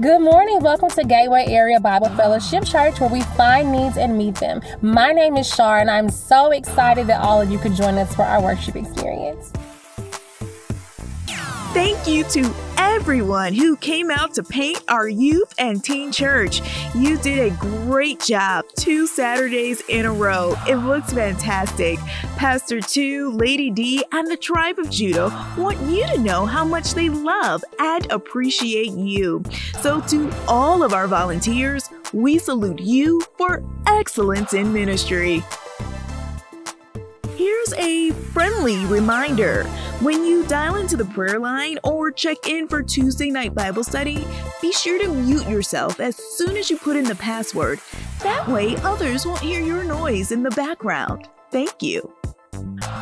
Good morning. Welcome to Gateway Area Bible Fellowship Church, where we find needs and meet them. My name is Shar, and I'm so excited that all of you could join us for our worship experience. Thank you to everyone who came out to paint our youth and teen church. You did a great job two Saturdays in a row. It looks fantastic. Pastor Too, Lady D, and the tribe of Judah want you to know how much they love and appreciate you. So, to all of our volunteers, we salute you for excellence in ministry. Here's a friendly reminder. When you dial into the prayer line or check in for Tuesday night Bible study, be sure to mute yourself as soon as you put in the password. That way, others won't hear your noise in the background. Thank you.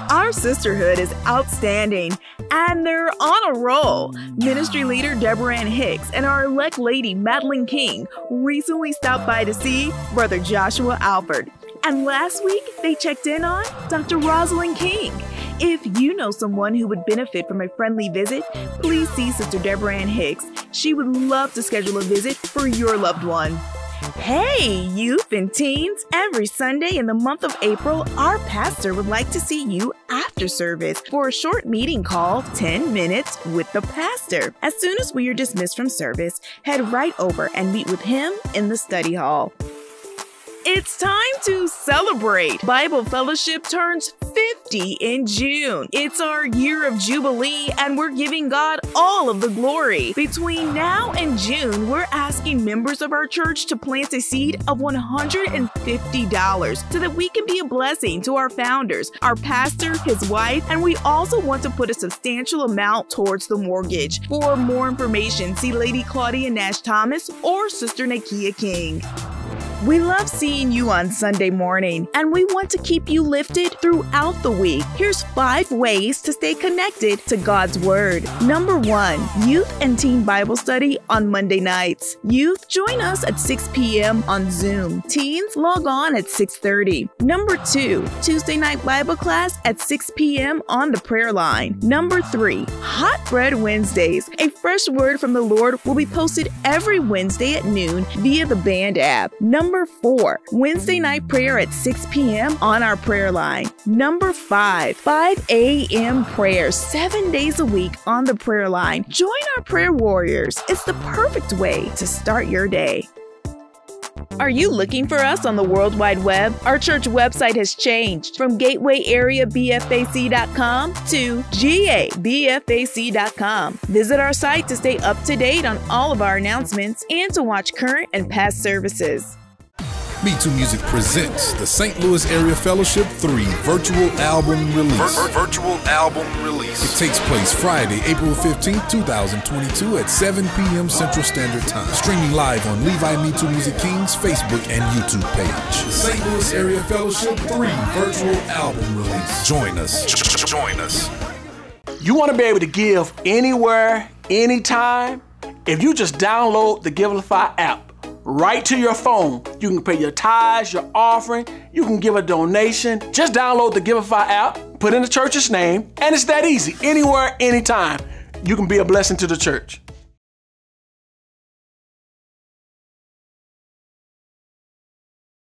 Our sisterhood is outstanding and they're on a roll. Ministry leader Deborah Ann Hicks and our elect lady Madeline King recently stopped by to see Brother Joshua Alford. And last week, they checked in on Dr. Rosalind King. If you know someone who would benefit from a friendly visit, please see Sister Deborah Ann Hicks. She would love to schedule a visit for your loved one. Hey, youth and teens! Every Sunday in the month of April, our pastor would like to see you after service for a short meeting called 10 Minutes with the Pastor. As soon as we are dismissed from service, head right over and meet with him in the study hall. It's time to celebrate. Bible Fellowship turns 50 in June. It's our year of Jubilee, and we're giving God all of the glory. Between now and June, we're asking members of our church to plant a seed of $150 so that we can be a blessing to our founders, our pastor, his wife, and we also want to put a substantial amount towards the mortgage. For more information, see Lady Claudia Nash Thomas or Sister Nakia King. We love seeing you on Sunday morning, and we want to keep you lifted throughout the week. Here's five ways to stay connected to God's Word. Number one, Youth and Teen Bible Study on Monday nights. Youth, join us at 6 p.m. on Zoom. Teens, log on at 6.30. Number two, Tuesday night Bible class at 6 p.m. on the prayer line. Number three, Hot Bread Wednesdays. A fresh word from the Lord will be posted every Wednesday at noon via the Band app. Number Number four, Wednesday night prayer at 6 p.m. on our prayer line. Number five, 5 a.m. prayer seven days a week on the prayer line. Join our prayer warriors. It's the perfect way to start your day. Are you looking for us on the World Wide Web? Our church website has changed from gatewayareabfac.com to gabfac.com. Visit our site to stay up to date on all of our announcements and to watch current and past services. Me2 Music presents the St. Louis Area Fellowship 3 virtual album release. Vir- virtual album release. It takes place Friday, April 15, 2022 at 7 p.m. Central Standard Time. Streaming live on Levi Me2 Music King's Facebook and YouTube page. The St. Louis Area Fellowship 3 virtual album release. Join us. Join us. You want to be able to give anywhere, anytime? If you just download the Givelify app, right to your phone. You can pay your tithes, your offering, you can give a donation. Just download the Givelify app, put in the church's name, and it's that easy. Anywhere, anytime, you can be a blessing to the church.